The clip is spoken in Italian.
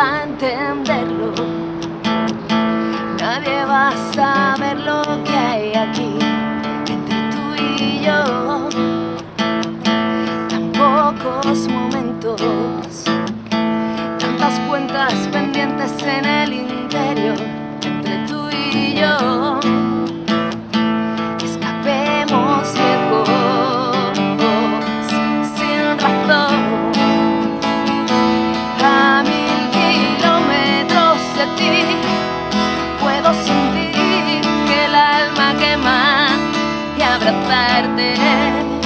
a entenderlo, nadie va a saber lo que suerte.